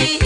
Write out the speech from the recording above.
see.